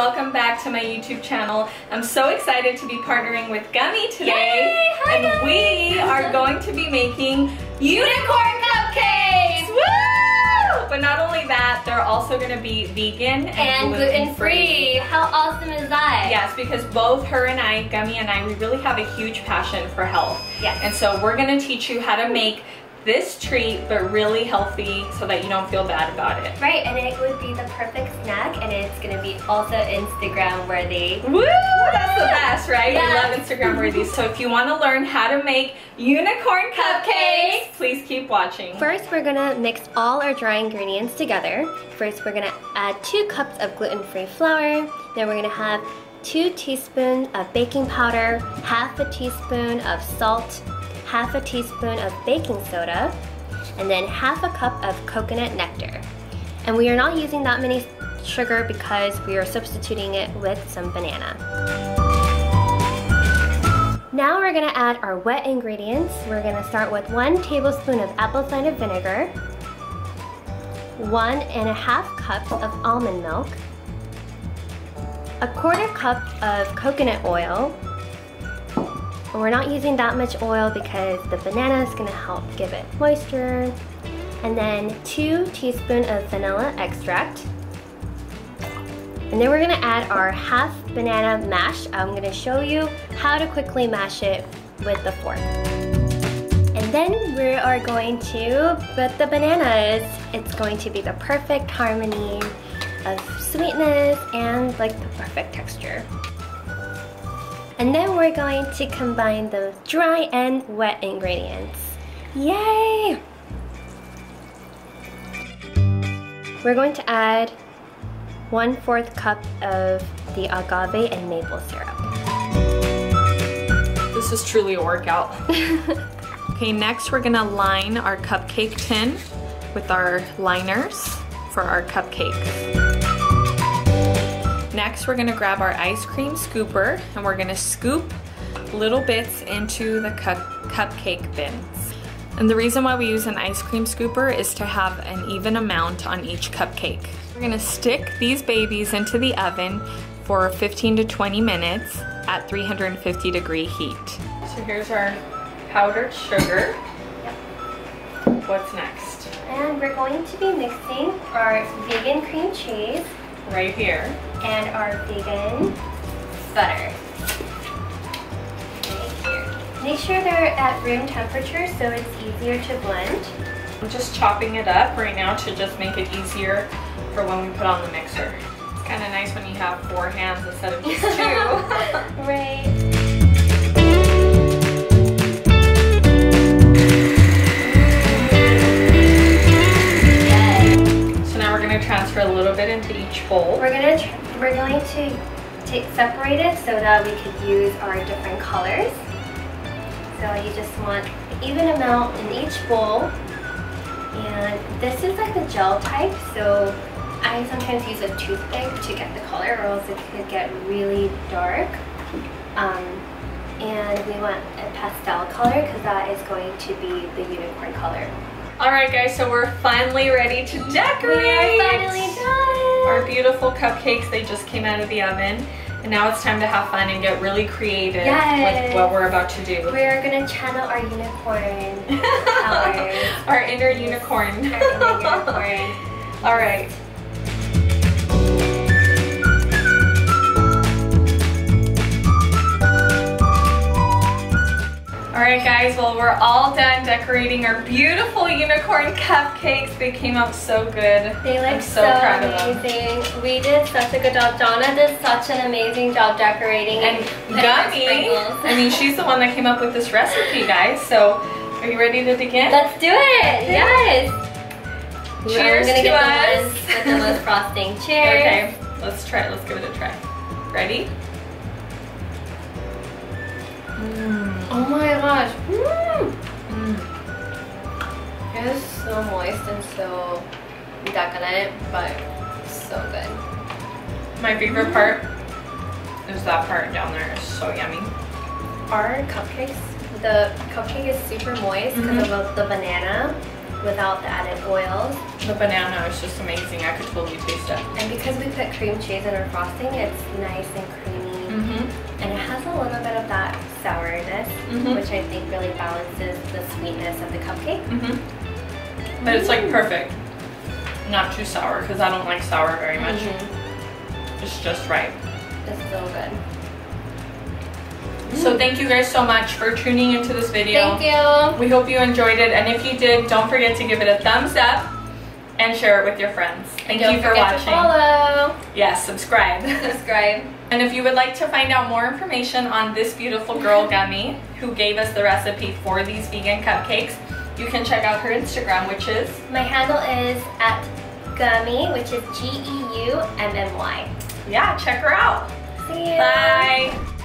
welcome back to my YouTube channel. I'm so excited to be partnering with Geummy today. Yay! Hi, and guys. we are going to be making unicorn cupcakes! Woo! But not only that, they're also gonna be vegan and, And gluten-free. How awesome is that? Yes, because both her and I, Geummy and I, we really have a huge passion for health. Yes. And so we're gonna teach you how to make this treat, but really healthy so that you don't feel bad about it. Right, and it would be the perfect snack, and it's gonna be also Instagram worthy. Woo! That's the best, right? We love Instagram worthy. So if you want to learn how to make unicorn cupcakes, please keep watching. First, we're gonna mix all our dry ingredients together. First, we're gonna add two cups of gluten-free flour. Then we're gonna have two teaspoons of baking powder, half a teaspoon of salt, half a teaspoon of baking soda, and then half a cup of coconut nectar. And we are not using that many sugar because we are substituting it with some banana. Now we're gonna add our wet ingredients. We're gonna start with one tablespoon of apple cider vinegar, one and a half cups of almond milk, a quarter cup of coconut oil. We're not using that much oil because the banana is gonna help give it moisture. And then two teaspoons of vanilla extract. And then we're gonna add our half banana mash. I'm gonna show you how to quickly mash it with the fork. And then we are going to put the bananas. It's going to be the perfect harmony of sweetness and like the perfect texture. And then we're going to combine the dry and wet ingredients. Yay! We're going to add one fourth cup of the agave and maple syrup. This is truly a workout. okay, next we're gonna line our cupcake tin with our liners for our cupcakes. Next, we're gonna grab our ice cream scooper and we're gonna scoop little bits into the cup cupcake bins. And the reason why we use an ice cream scooper is to have an even amount on each cupcake. We're gonna stick these babies into the oven for 15 to 20 minutes at 350 degree heat. So here's our powdered sugar. What's next? And we're going to be mixing our vegan cream cheese Right here. and our vegan butter. Right here. Make sure they're at room temperature so it's easier to blend. I'm just chopping it up right now to just make it easier for when we put on the mixer. It's kind of nice when you have four hands instead of just two. right. Each bowl. We're gonna we're going to take separate it so that we could use our different colors. So you just want an even amount in each bowl. And this is like a gel type, so I sometimes use a toothpick to get the color or else it could get really dark. Um, and we want a pastel color because that is going to be the unicorn color. All right, guys, so we're finally ready to decorate. We are finally done! Our beautiful cupcakes, they just came out of the oven. And now it's time to have fun and get really creative Yes. with what we're about to do. We're gonna channel our unicorn. Our inner unicorn. Our inner unicorn. All right. All right, guys, well, we're all done decorating our beautiful unicorn cupcakes. They came out so good. They look so, so, proud of them. amazing. We did such a good job. Donna did such an amazing job decorating And putting our Geummy, I mean, she's the one that came up with this recipe, guys. So, are you ready to begin? Let's do it! Yes! Cheers I'm gonna to get us. the with the most frosting. Cheers! Okay, let's try it. Let's give it a try. Ready? Oh my gosh. Mm. Mm. It is so moist and so decadent, but so good. My favorite part is that part down there. It's so yummy. Our cupcakes, the cupcake is super moist because Mhm. of the banana. without the added oils. The banana is just amazing. I could totally taste it. And because we put cream cheese in our frosting, it's nice and creamy. Mm-hmm. And it has a little bit of that sourness, Mhm. which I think really balances the sweetness of the cupcake. But it's like perfect. Not too sour because I don't like sour very much. Mhm. It's just right. It's so good. So thank you guys so much for tuning into this video. Thank you. We hope you enjoyed it, and if you did, don't forget to give it a thumbs up and share it with your friends. Thank you for watching. Follow. Yes, subscribe. Subscribe. and if you would like to find out more information on this beautiful girl Geummy who gave us the recipe for these vegan cupcakes, you can check out her Instagram, which is My handle is at geummy, which is G E U M M Y. yeah, check her out. See you. Bye.